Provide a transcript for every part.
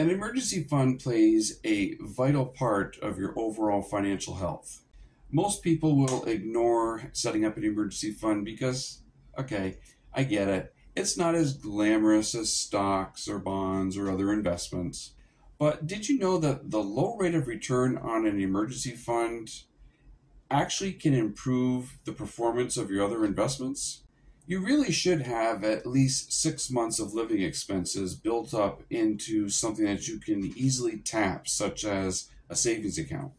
An emergency fund plays a vital part of your overall financial health. Most people will ignore setting up an emergency fund because, okay, I get it. It's not as glamorous as stocks or bonds or other investments. But did you know that the low rate of return on an emergency fund actually can improve the performance of your other investments? You really should have at least six months of living expenses built up into something that you can easily tap, such as a savings account.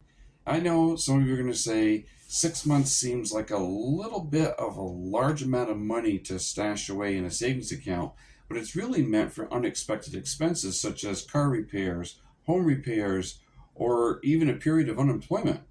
I know some of you are going to say six months seems like a little bit of a large amount of money to stash away in a savings account, but it's really meant for unexpected expenses such as car repairs, home repairs, or even a period of unemployment.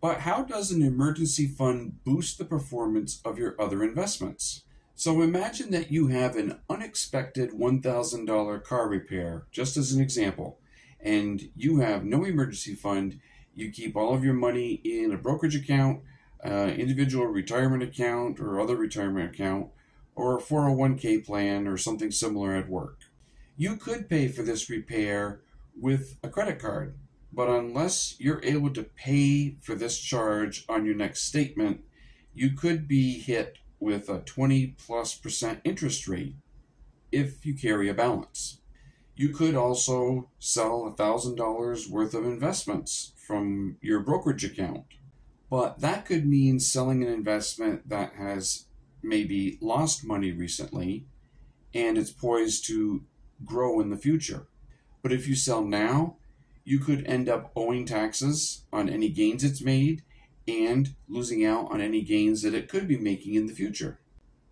But how does an emergency fund boost the performance of your other investments? So imagine that you have an unexpected $1,000 car repair, just as an example, and you have no emergency fund. You keep all of your money in a brokerage account, uh, individual retirement account, or other retirement account, or a 401k plan, or something similar at work. You could pay for this repair with a credit card, but unless you're able to pay for this charge on your next statement, you could be hit with a 20 plus percent interest rate if you carry a balance. You could also sell $1,000 worth of investments from your brokerage account, but that could mean selling an investment that has maybe lost money recently and it's poised to grow in the future. But if you sell now, you could end up owing taxes on any gains it's made and losing out on any gains that it could be making in the future.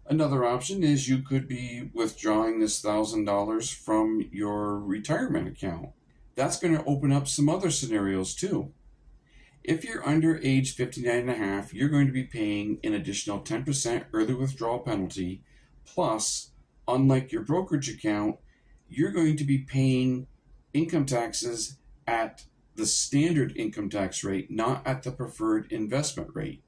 Another option is you could be withdrawing this $1,000 from your retirement account. That's going to open up some other scenarios too. If you're under age 59 and a half, you're going to be paying an additional 10% early withdrawal penalty. Plus, unlike your brokerage account, you're going to be paying income taxes at the standard income tax rate, not at the preferred investment rate.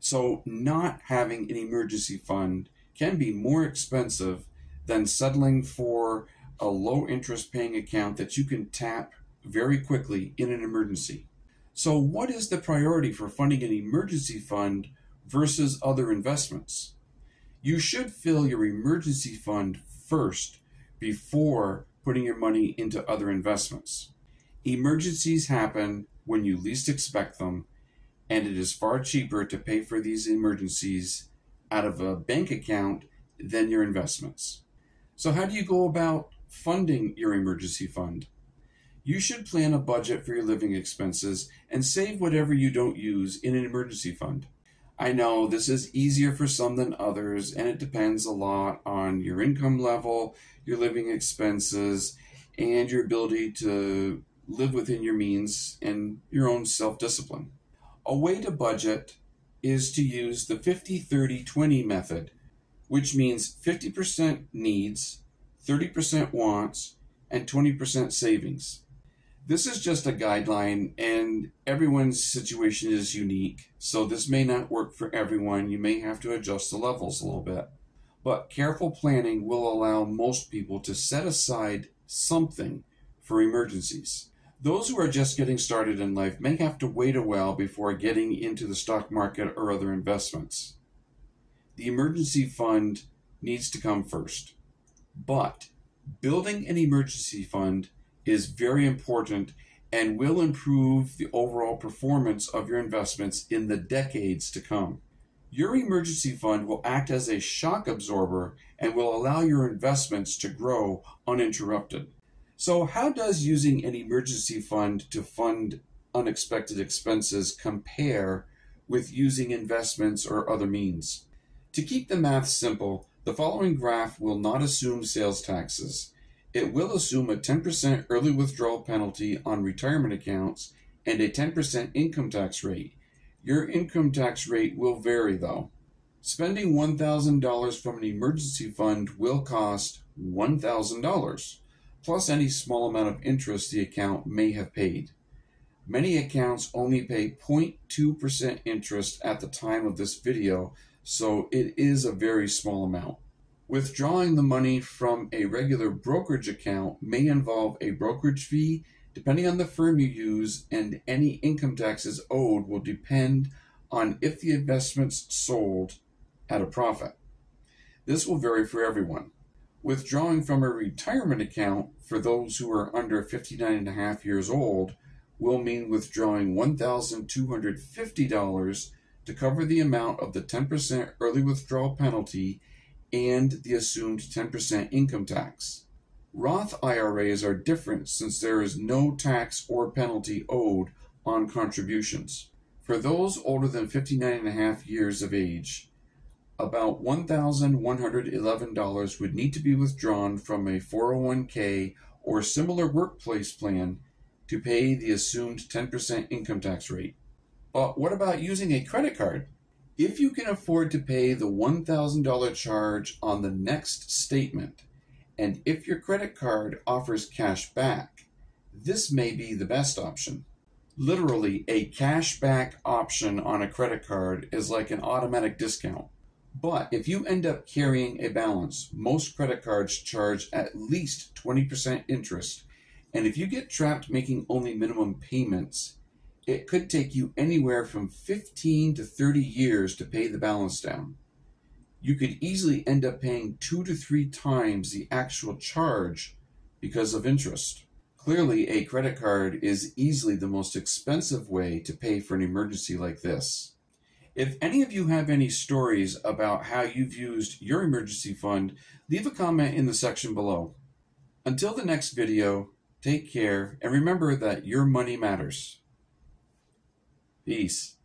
So, not having an emergency fund can be more expensive than settling for a low interest paying account that you can tap very quickly in an emergency. So, what is the priority for funding an emergency fund versus other investments? You should fill your emergency fund first before putting your money into other investments. Emergencies happen when you least expect them, and it is far cheaper to pay for these emergencies out of a bank account than your investments. So, how do you go about funding your emergency fund? You should plan a budget for your living expenses and save whatever you don't use in an emergency fund. I know this is easier for some than others, and it depends a lot on your income level, your living expenses, and your ability to live within your means and your own self discipline. A way to budget is to use the 50 30 20 method, which means 50% needs, 30% wants, and 20% savings. This is just a guideline, and everyone's situation is unique, so this may not work for everyone. You may have to adjust the levels a little bit. But careful planning will allow most people to set aside something for emergencies. Those who are just getting started in life may have to wait a while before getting into the stock market or other investments. The emergency fund needs to come first. But building an emergency fund is very important and will improve the overall performance of your investments in the decades to come. Your emergency fund will act as a shock absorber and will allow your investments to grow uninterrupted. So, how does using an emergency fund to fund unexpected expenses compare with using investments or other means? To keep the math simple, the following graph will not assume sales taxes. It will assume a 10% early withdrawal penalty on retirement accounts and a 10% income tax rate. Your income tax rate will vary though. Spending $1,000 from an emergency fund will cost $1,000 plus any small amount of interest the account may have paid. Many accounts only pay 0.2% interest at the time of this video, so it is a very small amount. Withdrawing the money from a regular brokerage account may involve a brokerage fee depending on the firm you use, and any income taxes owed will depend on if the investment's sold at a profit. This will vary for everyone. Withdrawing from a retirement account for those who are under 59 and a half years old will mean withdrawing $1,250 to cover the amount of the 10% early withdrawal penalty and the assumed 10% income tax. Roth IRAs are different since there is no tax or penalty owed on contributions. For those older than 59 and a half years of age, about $1,111 would need to be withdrawn from a 401k or similar workplace plan to pay the assumed 10% income tax rate. But what about using a credit card? If you can afford to pay the $1,000 charge on the next statement, and if your credit card offers cash back, this may be the best option. Literally, a cash back option on a credit card is like an automatic discount. But if you end up carrying a balance, most credit cards charge at least 20% interest. And if you get trapped making only minimum payments, it could take you anywhere from 15 to 30 years to pay the balance down. You could easily end up paying two to three times the actual charge because of interest. Clearly, a credit card is easily the most expensive way to pay for an emergency like this. If any of you have any stories about how you've used your emergency fund, leave a comment in the section below. Until the next video, take care and remember that your money matters. Peace.